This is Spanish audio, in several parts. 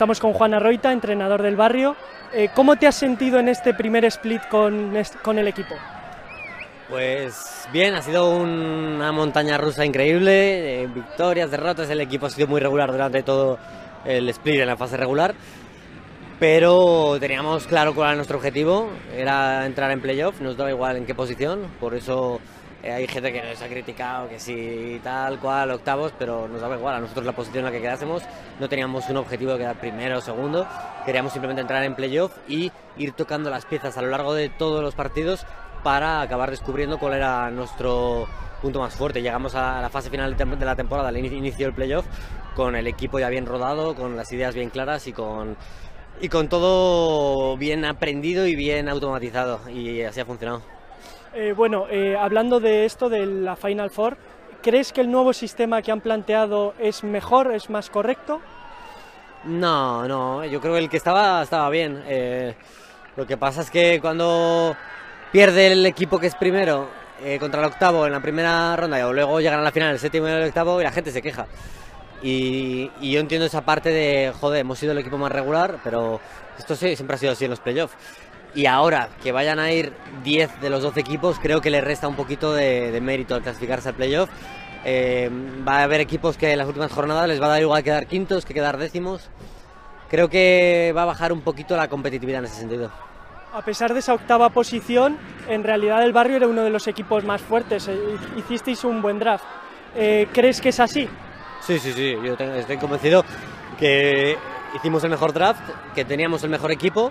Estamos con Juan Arroita, entrenador del barrio. Eh, ¿Cómo te has sentido en este primer split con, con el equipo? Pues bien, ha sido una montaña rusa increíble, eh, victorias, derrotas, el equipo ha sido muy regular durante todo el split en la fase regular, pero teníamos claro cuál era nuestro objetivo, era entrar en playoff, nos daba igual en qué posición, por eso eh, hay gente que nos ha criticado que si tal cual, octavos, pero nos daba igual. A nosotros la posición en la que quedásemos no teníamos un objetivo de quedar primero o segundo. Queríamos simplemente entrar en playoff y ir tocando las piezas a lo largo de todos los partidos para acabar descubriendo cuál era nuestro punto más fuerte. Llegamos a la fase final de la temporada, al inicio del playoff, con el equipo ya bien rodado, con las ideas bien claras y con, y con todo bien aprendido y bien automatizado. Y así ha funcionado. Eh, bueno, eh, hablando de esto, de la Final Four, ¿crees que el nuevo sistema que han planteado es mejor, es más correcto? No, no, yo creo que el que estaba estaba bien. Eh, lo que pasa es que cuando pierde el equipo que es primero contra el octavo en la primera ronda y luego llegan a la final el séptimo y el octavo y la gente se queja. Y, y, yo entiendo esa parte de, joder, hemos sido el equipo más regular, pero esto sí, siempre ha sido así en los playoffs y ahora que vayan a ir 10 de los 12 equipos, creo que le resta un poquito de, mérito al clasificarse al playoff. Eh, va a haber equipos que en las últimas jornadas les va a dar igual quedar quintos que quedar décimos. Creo que va a bajar un poquito la competitividad en ese sentido. A pesar de esa octava posición, en realidad el barrio era uno de los equipos más fuertes. Eh, hicisteis un buen draft. Eh, ¿Crees que es así? Sí, sí, sí. Yo estoy convencido que hicimos el mejor draft, que teníamos el mejor equipo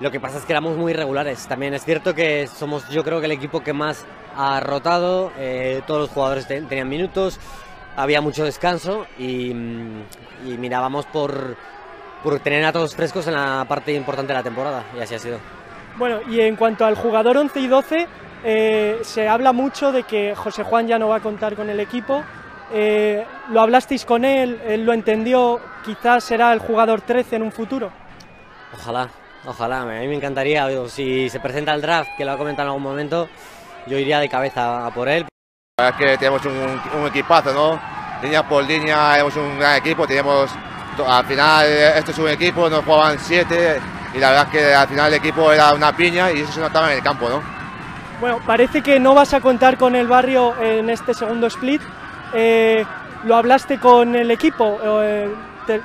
lo que pasa es que éramos muy irregulares. También es cierto que somos, yo creo que el equipo que más ha rotado. Eh, todos los jugadores tenían minutos, había mucho descanso y, mirábamos por, por tener a todos frescos en la parte importante de la temporada. Y así ha sido. Bueno, y en cuanto al jugador 11 y 12, eh, se habla mucho de que José Juan ya no va a contar con el equipo. Eh, ¿Lo hablasteis con él? ¿Él lo entendió? ¿Quizás será el jugador 13 en un futuro? Ojalá, Ojalá, a mí me encantaría. Si se presenta el draft, que lo ha comentado en algún momento, yo iría de cabeza a por él. La verdad es que tenemos un, equipazo, ¿no? Línea por línea, tenemos un gran equipo, teníamos, al final esto es un equipo, nos jugaban siete y la verdad es que al final el equipo era una piña y eso se notaba en el campo, ¿no? Bueno, parece que no vas a contar con el barrio en este segundo split. Eh, ¿Lo hablaste con el equipo? Eh,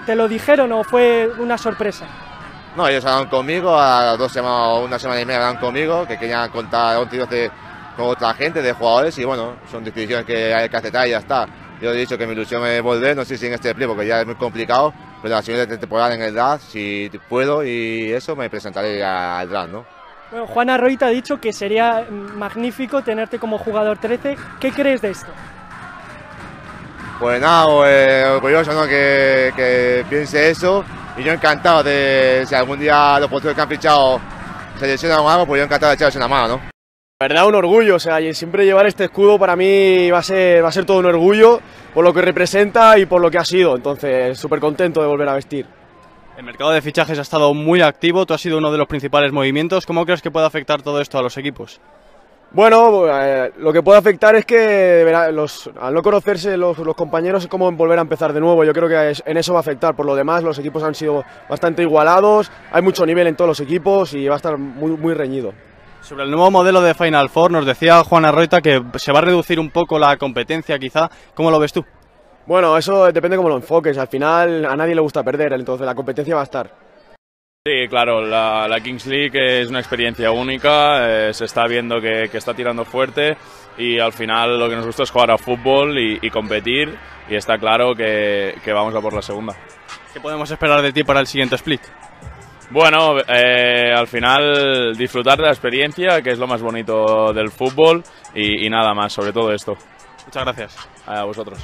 ¿Te lo dijeron o fue una sorpresa? No, ellos hablaron conmigo, a dos semanas, una semana y media hablaron conmigo, que querían contar un tiro con otra gente, de jugadores, y bueno, son decisiones que hay que aceptar y ya está. Yo he dicho que mi ilusión es volver, no sé si en este play, porque ya es muy complicado, pero la siguiente temporada en el draft, si puedo y eso, me presentaré al draft, ¿no? Bueno, Juan Arroita ha dicho que sería magnífico tenerte como jugador 13. ¿Qué crees de esto? Pues nada, pues, orgulloso ¿no? que, que piense eso y yo encantado de, si algún día los porteros que han fichado se lesionan algo, pues yo encantado de echarles una mano, ¿no? La verdad, un orgullo, o sea, y siempre llevar este escudo para mí va a ser, va a ser todo un orgullo por lo que representa y por lo que ha sido, entonces súper contento de volver a vestir. El mercado de fichajes ha estado muy activo, tú has sido uno de los principales movimientos, ¿cómo crees que puede afectar todo esto a los equipos? Bueno, eh, lo que puede afectar es que los, al no conocerse los, compañeros es como volver a empezar de nuevo. Yo creo que en eso va a afectar. Por lo demás, los equipos han sido bastante igualados, hay mucho nivel en todos los equipos y va a estar muy, muy reñido. Sobre el nuevo modelo de Final Four, nos decía Juan Arroita que se va a reducir un poco la competencia, quizá. ¿Cómo lo ves tú? Bueno, eso depende cómo lo enfoques. Al final a nadie le gusta perder, entonces la competencia va a estar. Sí, claro, la, Kings League es una experiencia única, eh, se está viendo que, está tirando fuerte y al final lo que nos gusta es jugar a fútbol y, competir y está claro que, vamos a por la segunda. ¿Qué podemos esperar de ti para el siguiente split? Bueno, eh, al final disfrutar de la experiencia, que es lo más bonito del fútbol y, y nada más, sobre todo esto. Muchas gracias. A vosotros.